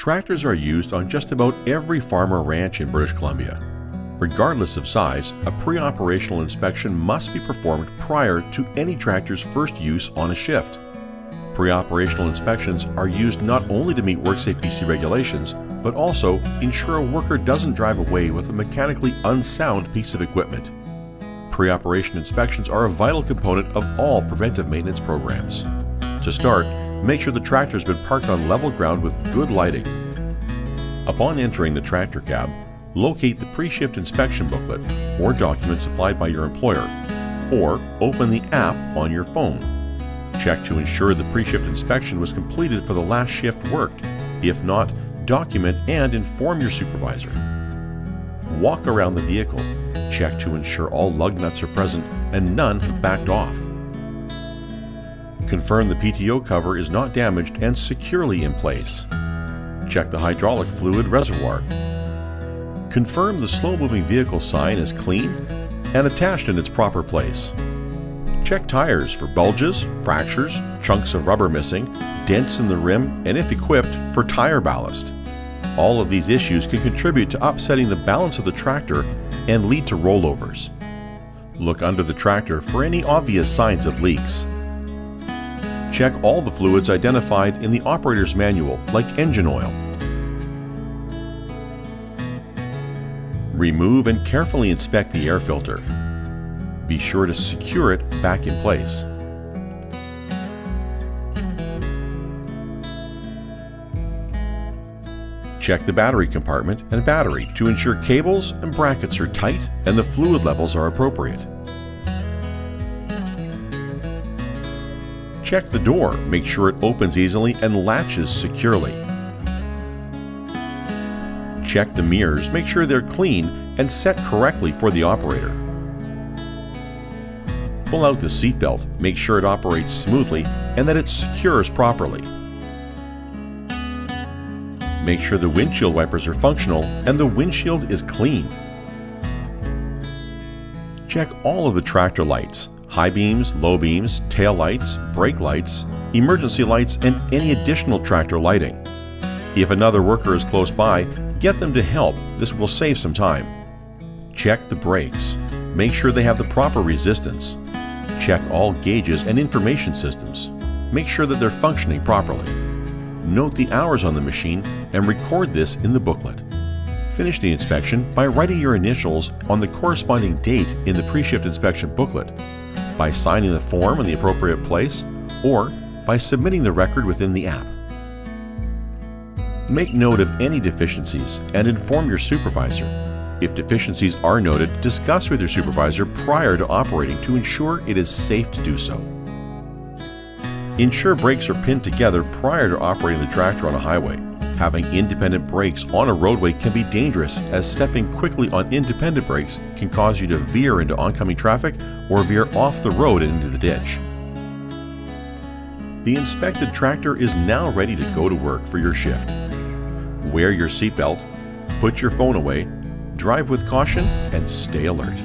Tractors are used on just about every farm or ranch in British Columbia. Regardless of size, a pre-operational inspection must be performed prior to any tractor's first use on a shift. Pre-operational inspections are used not only to meet WorkSafe BC regulations, but also ensure a worker doesn't drive away with a mechanically unsound piece of equipment. Pre-operation inspections are a vital component of all preventive maintenance programs. To start, make sure the tractor has been parked on level ground with good lighting. Upon entering the tractor cab, locate the pre-shift inspection booklet or document supplied by your employer, or open the app on your phone. Check to ensure the pre-shift inspection was completed for the last shift worked. If not, document and inform your supervisor. Walk around the vehicle. Check to ensure all lug nuts are present and none have backed off. Confirm the PTO cover is not damaged and securely in place. Check the hydraulic fluid reservoir. Confirm the slow-moving vehicle sign is clean and attached in its proper place. Check tires for bulges, fractures, chunks of rubber missing, dents in the rim, and if equipped, for tire ballast. All of these issues can contribute to upsetting the balance of the tractor and lead to rollovers. Look under the tractor for any obvious signs of leaks. Check all the fluids identified in the operator's manual, like engine oil. Remove and carefully inspect the air filter. Be sure to secure it back in place. Check the battery compartment and battery to ensure cables and brackets are tight and the fluid levels are appropriate. Check the door, make sure it opens easily and latches securely. Check the mirrors, make sure they're clean and set correctly for the operator. Pull out the seatbelt, make sure it operates smoothly and that it secures properly. Make sure the windshield wipers are functional and the windshield is clean. Check all of the tractor lights, high beams, low beams, tail lights, brake lights, emergency lights, and any additional tractor lighting. If another worker is close by, get them to help. This will save some time. Check the brakes. Make sure they have the proper resistance. Check all gauges and information systems. Make sure that they're functioning properly. Note the hours on the machine and record this in the booklet. Finish the inspection by writing your initials on the corresponding date in the pre-shift inspection booklet, by signing the form in the appropriate place, or by submitting the record within the app. Make note of any deficiencies and inform your supervisor. If deficiencies are noted, discuss with your supervisor prior to operating to ensure it is safe to do so. Ensure brakes are pinned together prior to operating the tractor on a highway. Having independent brakes on a roadway can be dangerous as stepping quickly on independent brakes can cause you to veer into oncoming traffic or veer off the road and into the ditch. The inspected tractor is now ready to go to work for your shift. Wear your seatbelt, put your phone away, drive with caution, and stay alert.